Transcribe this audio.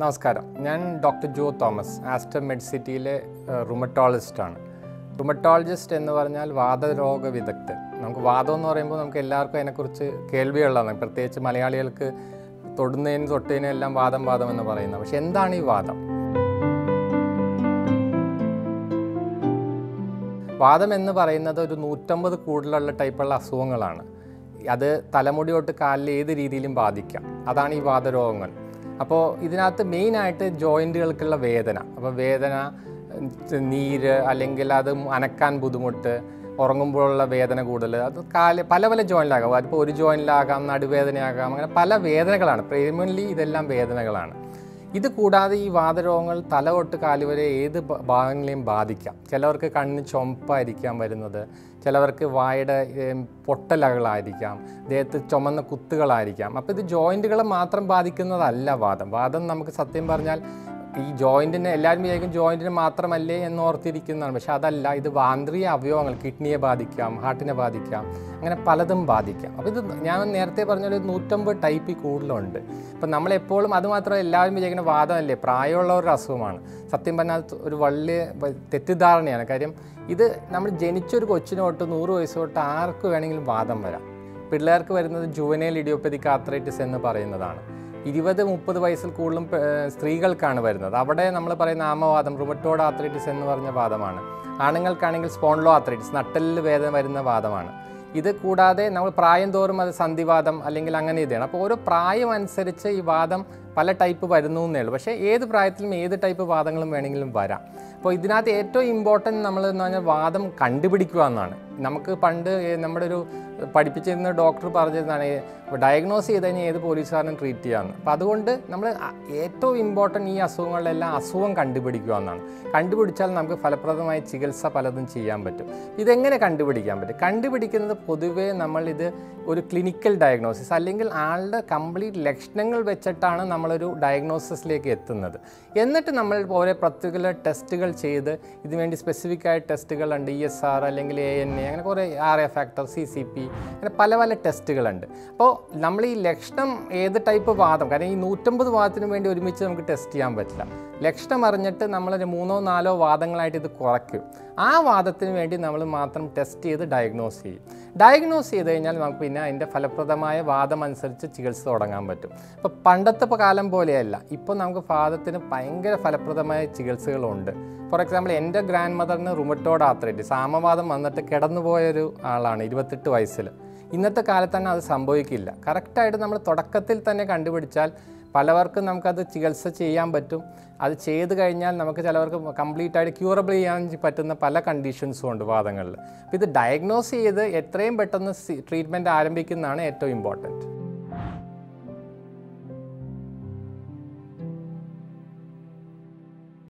നമസ്കാരം. ഞാൻ ഡോക്ടർ ജോ Thomas Aster മെഡ്സിറ്റിയിലെ റുമറ്റോളജിസ്റ്റാണ് റുമറ്റോളജിസ്റ്റ് എന്ന് പറഞ്ഞാൽ വാദരോഗ വിദഗ്ധൻ. നമുക്ക് വാദം എന്ന് പറയുമ്പോൾ നമുക്ക് എല്ലാവർക്കും അതിനെക്കുറിച്ച് കേൾവിയുള്ളതാണ്. പ്രത്യേകിച്ച് മലയാളികൾക്ക് തൊടുന്നതിന് തൊട്ടതിനും എല്ലാം വാദം വാദം എന്ന് പറയുന്നത്. പക്ഷെ എന്താണ് ഈ വാദം? വാദം എന്ന് പറയുന്നത് ഒരു നൂറ്റമ്പത് കൂടുതലുള്ള ടൈപ്പുള്ള അസുഖങ്ങളാണ്. അത് തലമുടി തൊട്ട് കാലിൽ ഏത് രീതിയിലും ബാധിക്കാം. അതാണ് ഈ വാദരോഗങ്ങൾ. അപ്പോൾ ഇതിനകത്ത് മെയിനായിട്ട് ജോയിന്റുകൾക്കുള്ള വേദന. അപ്പോൾ വേദന നീര് അല്ലെങ്കിൽ അത് അനക്കാൻ ബുദ്ധിമുട്ട് ഉറങ്ങുമ്പോഴുള്ള വേദന കൂടുതൽ. അത് കാൽ പല പല ജോയിന്റിലാകാം അതിപ്പോൾ ഒരു ജോയിന്റിലാകാം നടുവേദനയാകാം അങ്ങനെ പല വേദനകളാണ്. പ്രീമിയൻലി ഇതെല്ലാം വേദനകളാണ്. ഇത് കൂടാതെ ഈ വാതരോഗങ്ങൾ തല തൊട്ട് കാൽ വരെ ഏത് ഭാഗങ്ങളെയും ബാധിക്കാം. ചിലവർക്ക് കണ്ണ് ചുമപ്പായിരിക്കാം വരുന്നത്. ചിലവർക്ക് വായുടെ പൊട്ടലകളായിരിക്കാം. ദേഹത്ത് ചുമന്ന കുത്തുകളായിരിക്കാം. അപ്പോൾ ഇത് ജോയിന്റുകളെ മാത്രം ബാധിക്കുന്നതല്ല വാദം. വാദം നമുക്ക് സത്യം പറഞ്ഞാൽ ഈ ജോയിന്റിനെ എല്ലാവരും വിചാരിക്കും ജോയിന്റിന് മാത്രമല്ലേ എന്ന് ഓർത്തിരിക്കുന്നതാണ്. പക്ഷെ അതല്ല ഇത് ആന്തരിക അവയവങ്ങൾ കിഡ്നിയെ ബാധിക്കാം ഹാർട്ടിനെ ബാധിക്കാം അങ്ങനെ പലതും ബാധിക്കാം. അപ്പോൾ ഇത് ഞാൻ നേരത്തെ പറഞ്ഞ ഒരു നൂറ്റമ്പത് ടൈപ്പ് കൂടുതലുണ്ട്. ഇപ്പം നമ്മളെപ്പോഴും അത് മാത്രമല്ല എല്ലാവരും വിചാരിക്കുന്ന വാദമല്ലേ പ്രായമുള്ള ഒരു അസുഖമാണ്. സത്യം പറഞ്ഞാൽ ഒരു വലിയ തെറ്റിദ്ധാരണയാണ്. കാര്യം ഇത് നമ്മൾ ജനിച്ചൊരു കൊച്ചിന് തൊട്ട് നൂറ് വയസ്സ് തൊട്ട് ആർക്ക് വേണമെങ്കിലും വാദം വരാം. പിള്ളേർക്ക് വരുന്നത് ജുവനൈൽ ഇഡിയോപ്പതിക് കാത്രൈറ്റിസ് എന്ന് പറയുന്നതാണ്. ഇരുപത് മുപ്പത് വയസ്സിൽ കൂടുതലും സ്ത്രീകൾക്കാണ് വരുന്നത്. അവിടെ നമ്മൾ പറയുന്ന ആമവാദം റുമറ്റോഡ് ആത്രൈറ്റിസ് എന്ന് പറഞ്ഞ വാദമാണ്. ആണുങ്ങൾക്കാണെങ്കിൽ സ്പോൺലോ ആത്രൈറ്റിസ് നട്ടലിൽ വേദന വരുന്ന വാദമാണ്. ഇത് കൂടാതെ നമ്മൾ പ്രായം തോറും അത് സന്ധിവാദം അല്ലെങ്കിൽ അങ്ങനെ ഇതാണ്. അപ്പോൾ ഓരോ പ്രായം അനുസരിച്ച് ഈ വാദം പല ടൈപ്പ് വരുന്നു എന്നേ ഉള്ളൂ. പക്ഷേ ഏത് പ്രായത്തിലും ഏത് ടൈപ്പ് വാദങ്ങളും വേണമെങ്കിലും വരാം. അപ്പോൾ ഇതിനകത്ത് ഏറ്റവും ഇമ്പോർട്ടന്റ് നമ്മൾ എന്ന് പറഞ്ഞാൽ വാദം കണ്ടുപിടിക്കുക എന്നാണ്. നമുക്ക് പണ്ട് നമ്മുടെ ഒരു പഠിപ്പിച്ചിരുന്ന ഡോക്ടർ പറഞ്ഞിരുന്നതാണ് ഡയഗ്നോസ് ചെയ്ത് കഴിഞ്ഞാൽ ഏത് പോലീസുകാരനും ട്രീറ്റ് ചെയ്യാമെന്ന് അപ്പോൾ അതുകൊണ്ട് നമ്മൾ ഏറ്റവും ഇമ്പോർട്ടന്റ് ഈ അസുഖങ്ങളിലെല്ലാം അസുഖം കണ്ടുപിടിക്കുക എന്നാണ്. കണ്ടുപിടിച്ചാൽ നമുക്ക് ഫലപ്രദമായ ചികിത്സ പലതും ചെയ്യാൻ പറ്റും. ഇതെങ്ങനെ കണ്ടുപിടിക്കാൻ പറ്റും? കണ്ടുപിടിക്കുന്നത് പൊതുവേ നമ്മളിത് ഒരു ക്ലിനിക്കൽ ഡയഗ്നോസിസ് അല്ലെങ്കിൽ ആളുടെ കംപ്ലീറ്റ് ലക്ഷണങ്ങൾ വെച്ചിട്ടാണ് നമ്മളൊരു ഡയഗ്നോസിസിലേക്ക് എത്തുന്നത്. എന്നിട്ട് നമ്മൾ ഓരോ പർട്ടിക്കുലർ ടെസ്റ്റുകൾ ചെയ്ത് ഇതിനുവേണ്ടി സ്പെസിഫിക് ആയ ടെസ്റ്റുകളുണ്ട് ഇ എസ് ആർ അല്ലെങ്കിൽ എ എൻ എ അങ്ങനെ കുറേ R A factor C C P അങ്ങനെ പല പല ടെസ്റ്റുകളുണ്ട് അപ്പോൾ നമ്മൾ ഈ ലക്ഷണം ഏത് ടൈപ്പ് വാദം കാരണം ഈ നൂറ്റമ്പത് വാദത്തിന് വേണ്ടി ഒരുമിച്ച് നമുക്ക് ടെസ്റ്റ് ചെയ്യാൻ പറ്റില്ല. ലക്ഷണം അറിഞ്ഞിട്ട് നമ്മളൊരു മൂന്നോ നാലോ വാദങ്ങളായിട്ട് ഇത് കുറയ്ക്കും. ആ വാദത്തിന് വേണ്ടി നമ്മൾ മാത്രം ടെസ്റ്റ് ചെയ്ത് ഡയഗ്നോസ് ചെയ്യും. ഡയഗ്നോസ് ചെയ്ത് കഴിഞ്ഞാൽ നമുക്ക് പിന്നെ അതിന്റെ ഫലപ്രദമായ വാദം അനുസരിച്ച് ചികിത്സ തുടങ്ങാൻ പറ്റും. അപ്പോൾ പണ്ടത്തെ ഇപ്പൊ കാലം പോലെയല്ല. ഇപ്പോൾ നമുക്ക് പാദത്തിന് ഭയങ്കര ഫലപ്രദമായ ചികിത്സകളുണ്ട്. ഫോർ എക്സാമ്പിൾ എന്റെ ഗ്രാൻഡ് മദറിന് റുമറ്റോഡ് ആത്രൈറ്റിസ് ആമവാദം വന്നിട്ട് കിടന്നുപോയൊരു ആളാണ് ഇരുപത്തെട്ട് വയസ്സിൽ ഇന്നത്തെ കാലത്ത് തന്നെ അത് സംഭവിക്കില്ല. കറക്റ്റായിട്ട് നമ്മൾ തുടക്കത്തിൽ തന്നെ കണ്ടുപിടിച്ചാൽ പലവർക്കും നമുക്കത് ചികിത്സ ചെയ്യാൻ പറ്റും. അത് ചെയ്ത് കഴിഞ്ഞാൽ നമുക്ക് ചിലവർക്ക് കംപ്ലീറ്റ് ആയിട്ട് ക്യൂറബിൾ ചെയ്യാൻ പറ്റുന്ന പല കണ്ടീഷൻസും ഉണ്ട് വാദങ്ങളിൽ. അപ്പോൾ ഇത് ഡയഗ്നോസ് ചെയ്ത് എത്രയും പെട്ടെന്ന് ട്രീറ്റ്മെന്റ് ആരംഭിക്കുന്നതാണ് ഏറ്റവും ഇമ്പോർട്ടന്റ്